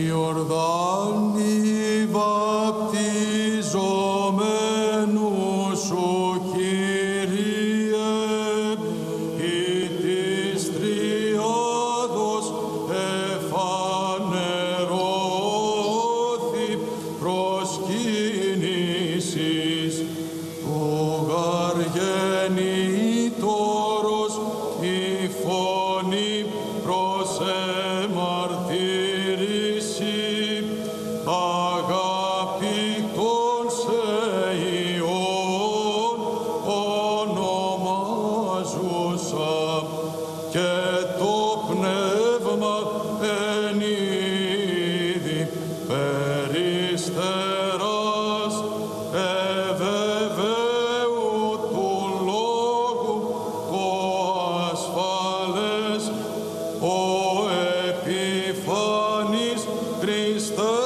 Ιορδάνη βαπτιζομένου σου, Κύριε, ή της Τριάδος εφανερώθη προσκύνησης του γαργενήτωρος η φωνή προς ονομάζουσα και το πνεύμα εν είδη περιστεράς εβεβαίου του λόγου το ασφαλές ο επιφανής Χριστέ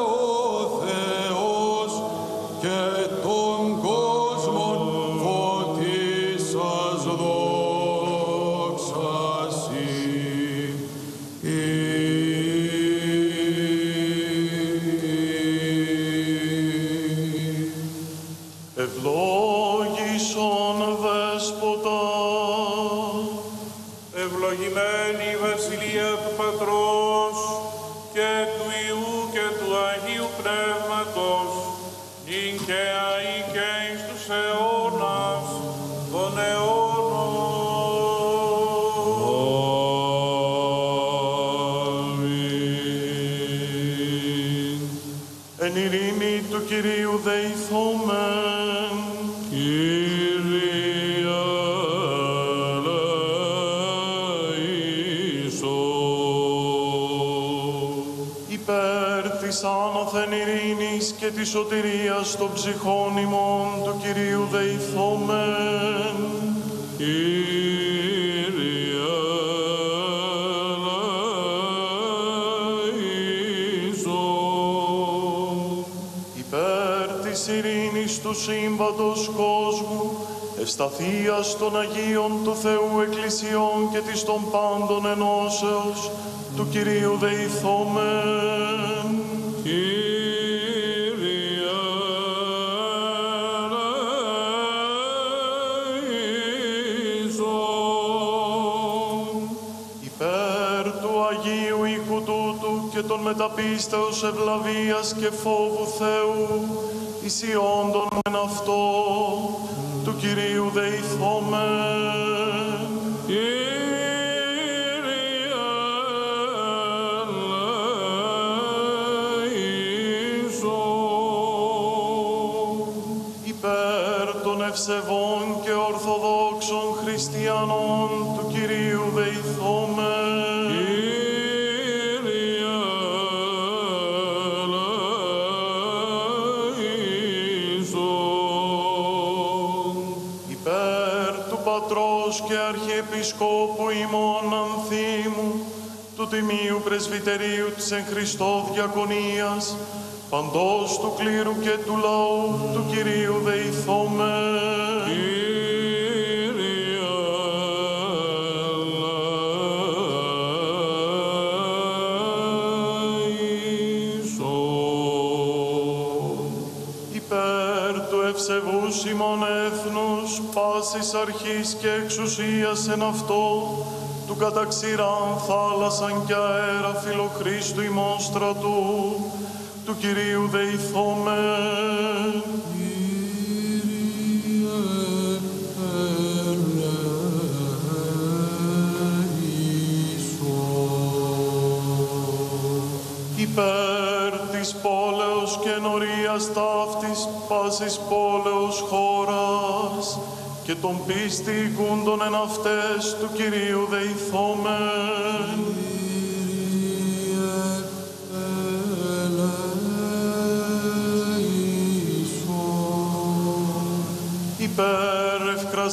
ο Θεός και και του Υιού και του Αγίου Πνεύματος, νυν και αεί και εις τους αιώνας των αιώνων. Αμήν. Εν ειρήνη του Κυρίου δεηθόμεν, της άνωθεν ειρήνης και της σωτηρίας των ψυχών ημών του Κυρίου δεηθόμεν, Κύριε ελέησον. υπέρ της ειρήνης του σύμπαντος κόσμου, ευσταθίας των Αγίων του Θεού Εκκλησιών και της των πάντων ενώσεως του Κυρίου δεηθόμεν. Κύριε ελέησον. υπέρ του Αγίου οίκου τούτου και των μεταπίστεως ευλαβίας και φόβου Θεού, ισιόντων μεν αυτό, του Κυρίου δεηθόμεν. Ευσεβών και ορθοδόξων χριστιανών του Κυρίου δεηθόμεν. Κύριε ελέησον. υπέρ του Πατρός και Αρχιεπισκόπου ημών Ανθίμου, του Τιμίου Πρεσβυτερίου της εν Χριστώ Διακονίας, παντός του κλήρου και του λαού του Κυρίου δεηθόμεν. Κύριε ελέησον. υπέρ του ευσεβούς ημών έθνους, πάσης αρχής και εξουσίας εν αυτό, του καταξηράν θάλασσαν και αέρα φιλοχρίστου ημών στρατού, του Κυρίου δεηθόμεν. υπέρ της πόλεως και νορίας ταύτης πάσης πόλεως χώρας και των πίστη οικούντων εν αυτές του Κυρίου δεηθόμεν.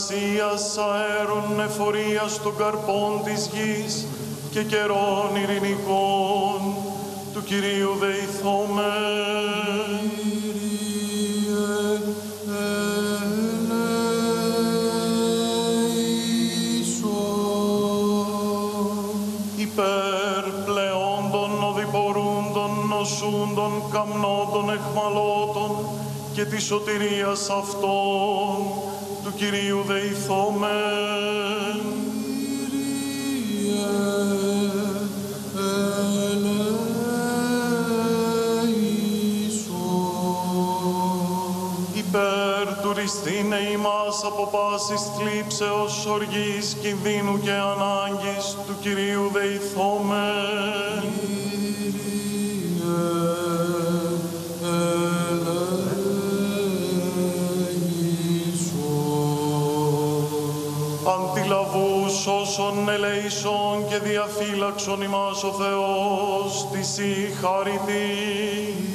Υπέρ ευκρασίας αέρων εφορίας των καρπών της γης και καιρών ειρηνικών του Κυρίου δεηθόμεν. υπέρ πλεόντων οδηπόρων νοσούν των καμνών των εχμαλώτων και της σωτηρίας αυτών του Κυρίου δεηθόμεν. Υπέρ του ρηστήνε ημάς από πάσης θλίψεως, οργής, κινδύνου και ανάγκης του Κυρίου δεηθόμεν. Αντιλαβούς όσων ελεησόν και διαφύλαξον ημάς ο Θεός, της η χαρητή.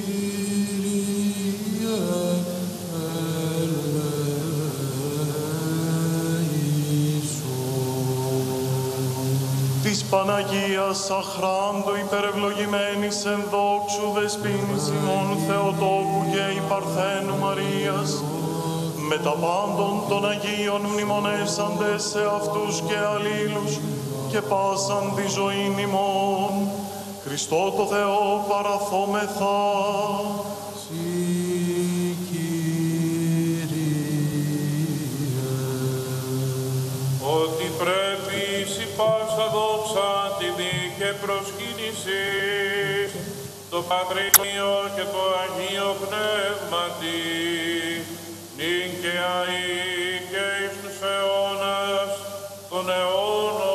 της Παναγίας αχράντου υπερευλογημένης εν δόξου δεσπίνης ημών Θεοτόκου και η Παρθένου Μαρίας, με τα πάντων των Αγίων μνημονεύσαντες σε αυτούς και αλλήλους και πάσαν τη ζωή ημών. Χριστό το Θεό παραθόμεθα. ότι πρέπει η πάσα δόξα τιμή και προσκύνηση το Πατρίνιο και το Αγίο Πνεύματι νυν και αεί και εις τους αιώνας των αιώνων